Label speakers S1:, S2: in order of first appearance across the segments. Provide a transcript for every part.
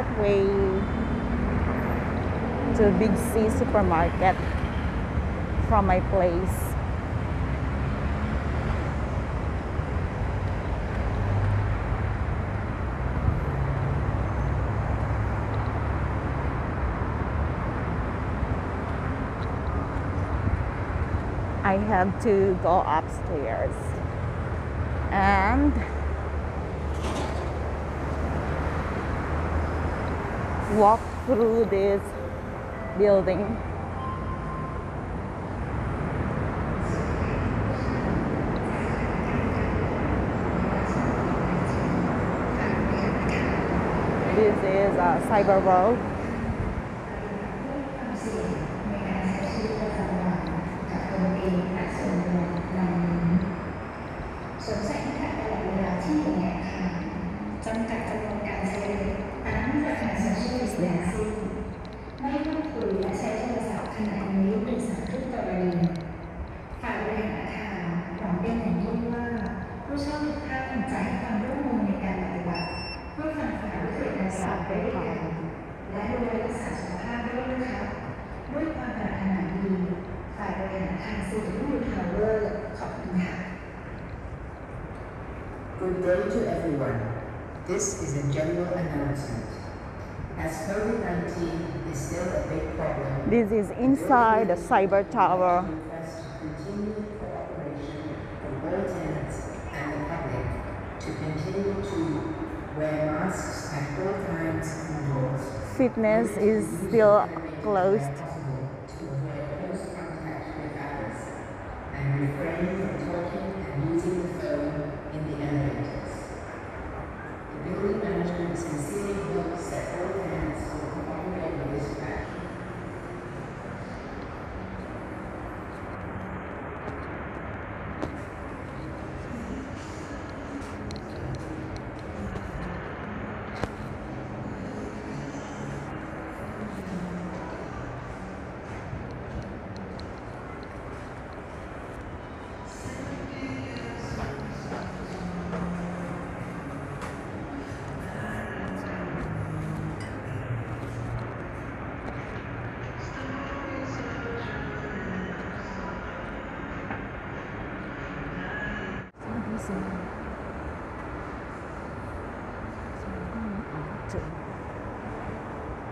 S1: that way to Big C supermarket from my place. I have to go upstairs and walk through this building. This is a cyber world.
S2: to everyone. This is a general announcement. As COVID-19 is still a big problem,
S1: this is inside the cyber tower.
S2: The public to continue to wear masks at all times indoors.
S1: Fitness is still closed.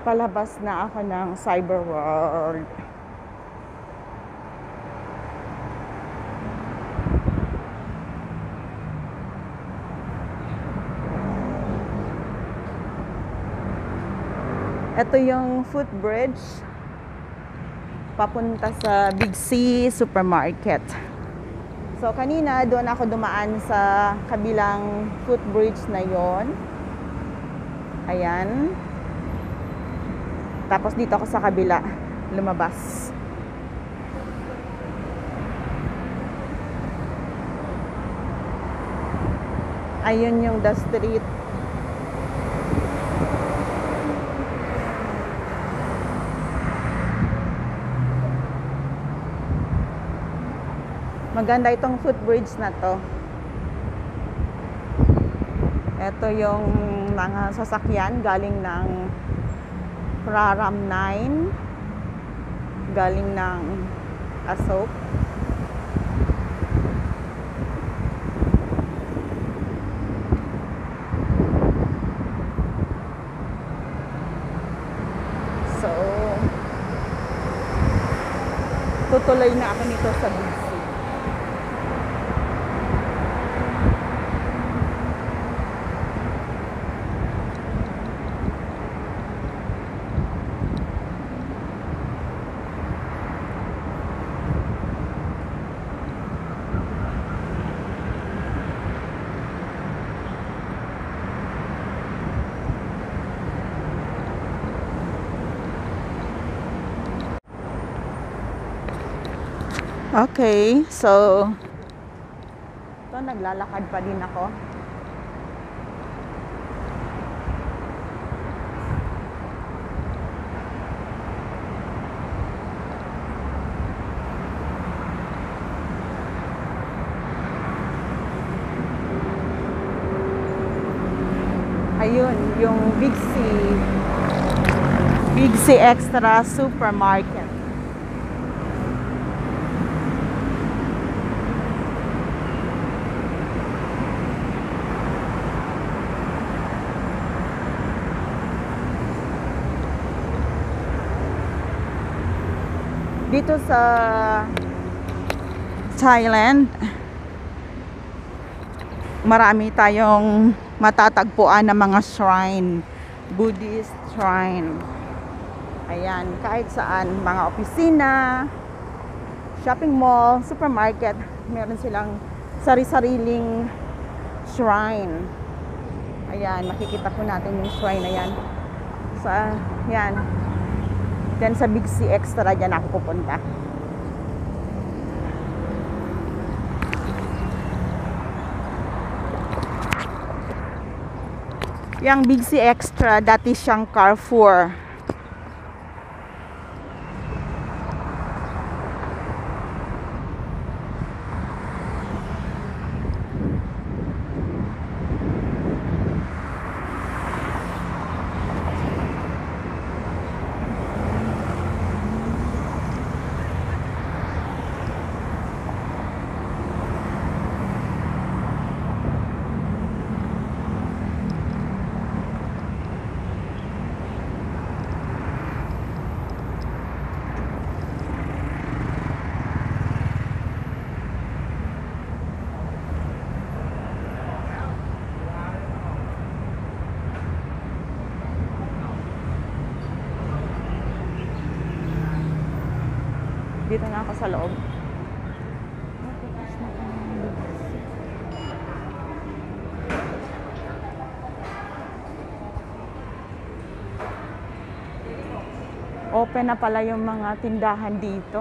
S1: palabas na ako ng cyber world Ito yung footbridge papunta sa Big C Supermarket. So, kanina, doon ako dumaan sa kabilang footbridge na yon. Ayan. Tapos dito ako sa kabila, lumabas. Ayun yung the street maganda itong footbridge na to ito yung mga sasakyan galing ng Praram 9 galing ng Asok So, tutuloy na ako nito sa bis. Okay, so ito naglalakad pa din ako. Ayun, yung Big C Big C Extra Supermarket. Dito sa Thailand, marami tayong matatagpuan ng mga shrine, Buddhist shrine. Ayan, kahit saan, mga opisina, shopping mall, supermarket, meron silang sari-sariling shrine. Ayan, makikita po natin yung shrine na yan. Sa, yan. Diyan sa Big C Extra, dyan ako pupunta. Yang Big C Extra, dati siyang Carrefour. Dito na ako sa loob. Open na pala yung mga tindahan dito.